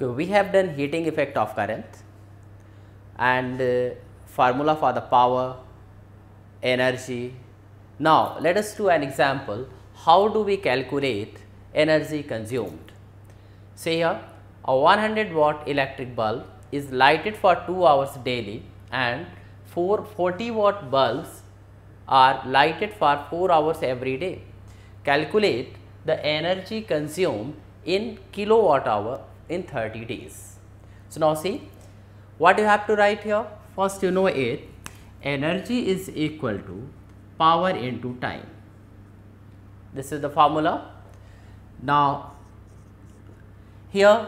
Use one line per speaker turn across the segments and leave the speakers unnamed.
We have done heating effect of current and uh, formula for the power, energy. Now, let us do an example. How do we calculate energy consumed? Say here a 100 watt electric bulb is lighted for 2 hours daily and 4 40 watt bulbs are lighted for 4 hours every day. Calculate the energy consumed in kilowatt hour in 30 days. So, now see what you have to write here first you know it energy is equal to power into time. This is the formula. Now, here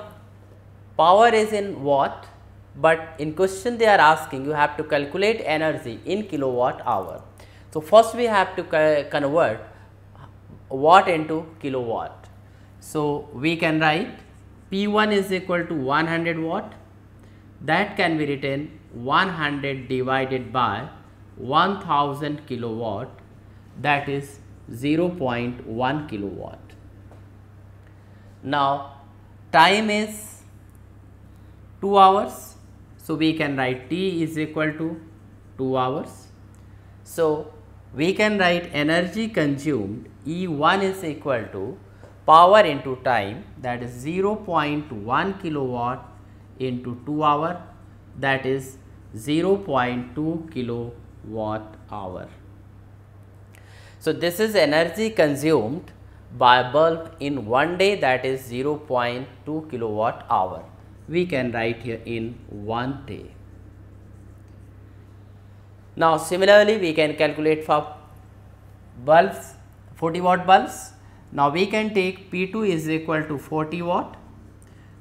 power is in watt but in question they are asking you have to calculate energy in kilowatt hour. So, first we have to convert watt into kilowatt. So, we can write P1 is equal to 100 watt that can be written 100 divided by 1000 kilowatt that is 0.1 kilowatt. Now, time is 2 hours. So, we can write T is equal to 2 hours. So, we can write energy consumed E1 is equal to power into time that is 0.1 kilowatt into 2 hour that is 0.2 kilowatt hour. So, this is energy consumed by bulb in one day that is 0.2 kilowatt hour. We can write here in one day. Now, similarly, we can calculate for bulbs 40 watt bulbs. Now, we can take P2 is equal to 40 watt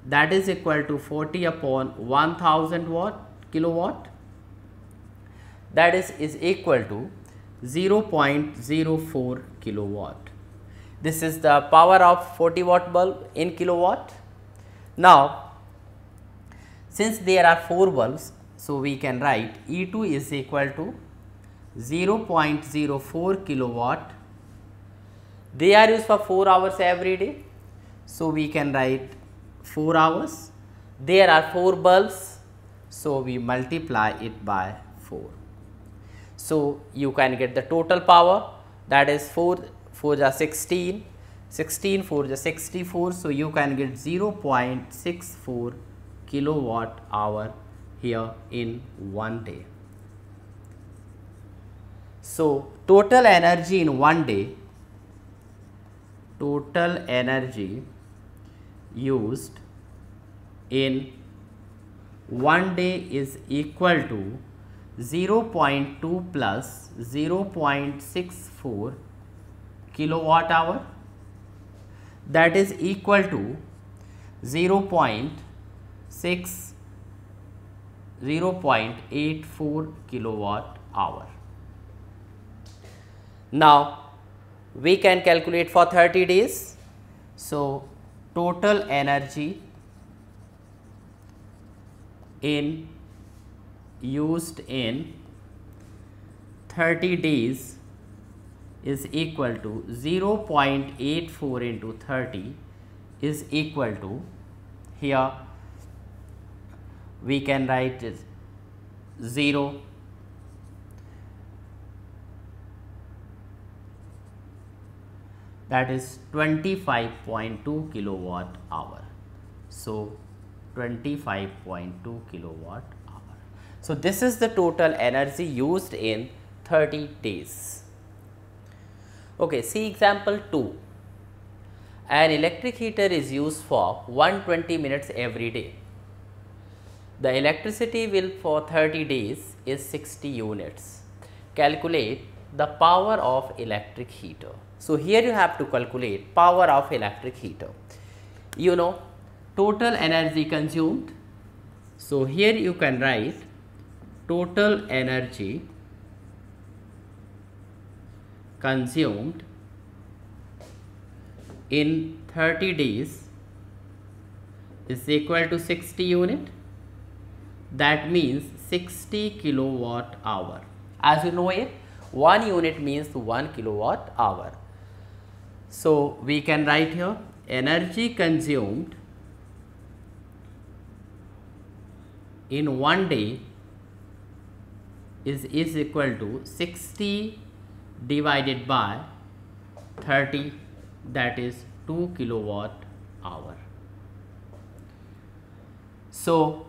that is equal to 40 upon 1000 watt kilowatt that is is equal to 0.04 kilowatt. This is the power of 40 watt bulb in kilowatt. Now, since there are 4 bulbs so, we can write E 2 is equal to 0.04 kilowatt. They are used for 4 hours every day. So, we can write 4 hours. There are 4 bulbs. So, we multiply it by 4. So, you can get the total power that is 4 4 is 16, 16 4 is 64. So, you can get 0.64 kilowatt hour here in one day. So, total energy in one day, total energy used in one day is equal to 0.2 plus 0.64 kilowatt hour that is equal to 0.6 0.84 kilowatt hour. Now, we can calculate for 30 days. So, total energy in used in 30 days is equal to 0.84 into 30 is equal to here we can write is 0 that is 25.2 kilowatt hour. So, 25.2 kilowatt hour. So, this is the total energy used in 30 days. Okay, see example 2. An electric heater is used for 120 minutes every day. The electricity bill for 30 days is 60 units. Calculate the power of electric heater. So, here you have to calculate power of electric heater. You know total energy consumed. So, here you can write total energy consumed in 30 days is equal to 60 unit that means 60 kilowatt hour. As you know it, 1 unit means 1 kilowatt hour. So, we can write here energy consumed in one day is, is equal to 60 divided by 30 that is 2 kilowatt hour. So,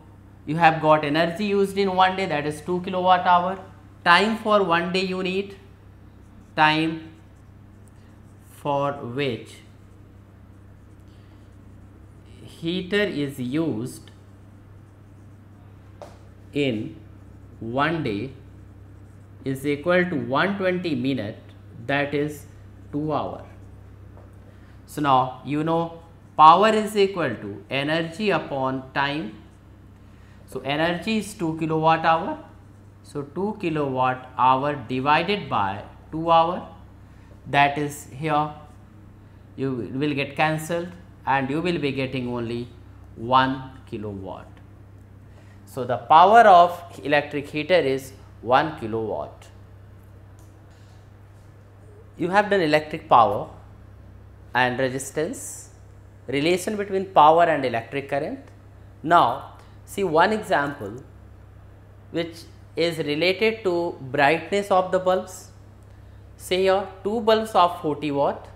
you have got energy used in one day that is 2 kilowatt hour. Time for one day you need time for which heater is used in one day is equal to 120 minute that is 2 hour. So now you know power is equal to energy upon time. So energy is 2 kilowatt hour. So 2 kilowatt hour divided by 2 hour that is here you will get cancelled and you will be getting only 1 kilowatt. So the power of electric heater is 1 kilowatt. You have done electric power and resistance, relation between power and electric current. Now, see one example which is related to brightness of the bulbs. Say here two bulbs of 40 watt,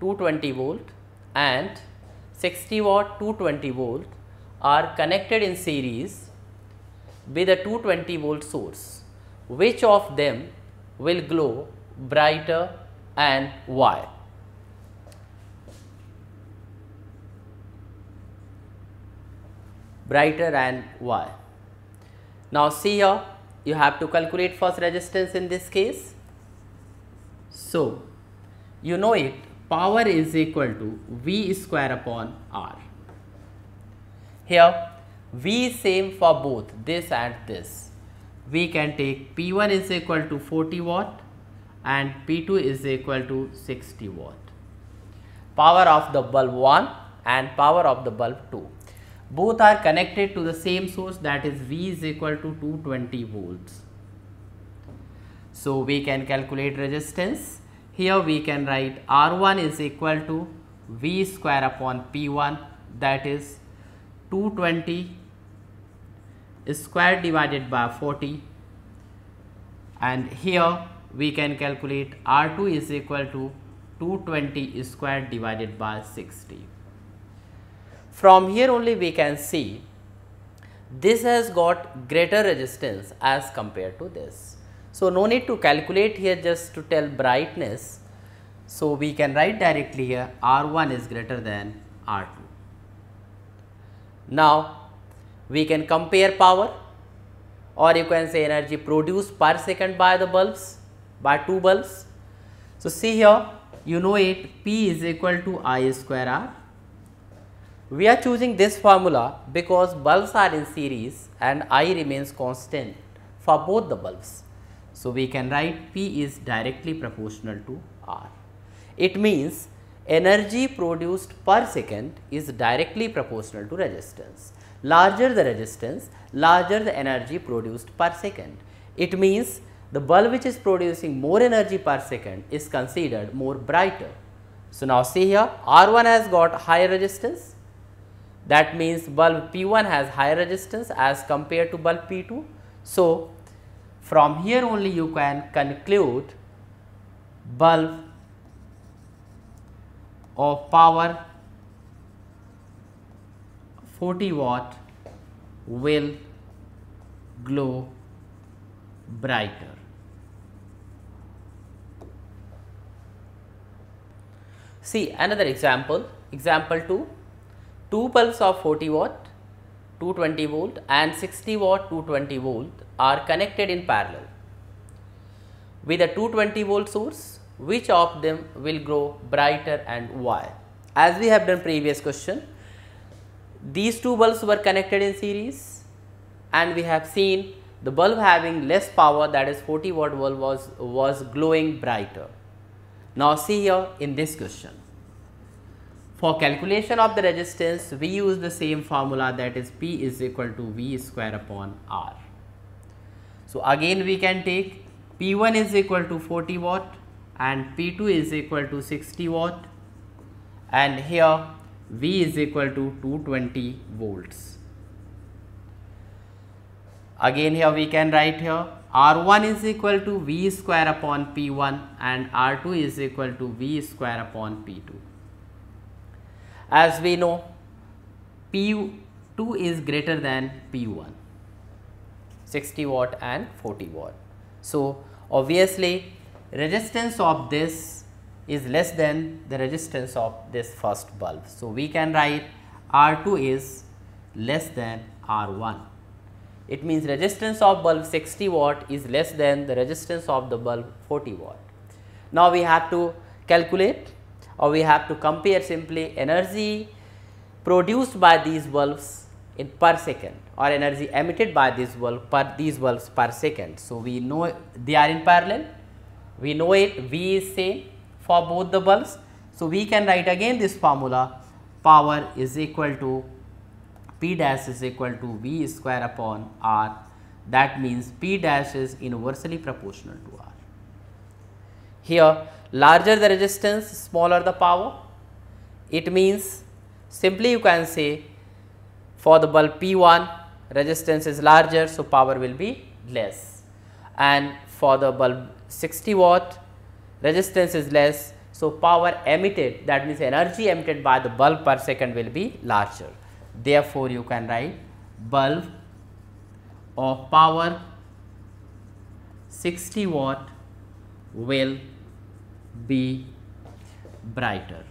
220 volt and 60 watt 220 volt are connected in series with a 220 volt source which of them will glow brighter and why. Brighter and why. Now see here you have to calculate first resistance in this case. So you know it power is equal to V square upon R. Here V same for both this and this we can take P1 is equal to 40 watt and P2 is equal to 60 watt. Power of the bulb 1 and power of the bulb 2. Both are connected to the same source that is V is equal to 220 volts. So, we can calculate resistance. Here we can write R1 is equal to V square upon P1 that is 220 square divided by 40 and here we can calculate R2 is equal to 220 square divided by 60. From here only we can see this has got greater resistance as compared to this. So, no need to calculate here just to tell brightness. So, we can write directly here R1 is greater than R2. Now, we can compare power or you can say energy produced per second by the bulbs by two bulbs. So, see here you know it P is equal to I square R. We are choosing this formula because bulbs are in series and I remains constant for both the bulbs. So, we can write P is directly proportional to R. It means energy produced per second is directly proportional to resistance. Larger the resistance, larger the energy produced per second. It means the bulb which is producing more energy per second is considered more brighter. So, now see here R1 has got higher resistance that means bulb P1 has higher resistance as compared to bulb P2. So, from here only you can conclude bulb of power 40 watt will glow brighter. See another example, example 2, two bulbs of 40 watt, 220 volt and 60 watt 220 volt are connected in parallel with a 220 volt source, which of them will grow brighter and why? As we have done previous question, these two bulbs were connected in series and we have seen the bulb having less power that is 40 watt bulb was, was glowing brighter. Now see here in this question. For calculation of the resistance, we use the same formula that is P is equal to V square upon R. So again we can take P1 is equal to 40 watt and P2 is equal to 60 watt and here V is equal to 220 volts. again here we can write here R1 is equal to V square upon P1 and R2 is equal to V square upon P2. As we know P2 is greater than P1 60 watt and 40 watt. So, obviously resistance of this is less than the resistance of this first bulb. So, we can write R2 is less than R1 it means resistance of bulb 60 watt is less than the resistance of the bulb 40 watt. Now, we have to calculate or we have to compare simply energy produced by these bulbs in per second or energy emitted by this bulb per these bulbs per second. So, we know they are in parallel, we know it V is same for both the bulbs. So, we can write again this formula power is equal to P dash is equal to V square upon R that means P dash is inversely proportional to R. Here larger the resistance smaller the power it means simply you can say for the bulb P1 resistance is larger so power will be less and for the bulb 60 watt resistance is less so power emitted that means energy emitted by the bulb per second will be larger. Therefore, you can write bulb of power 60 watt will be brighter.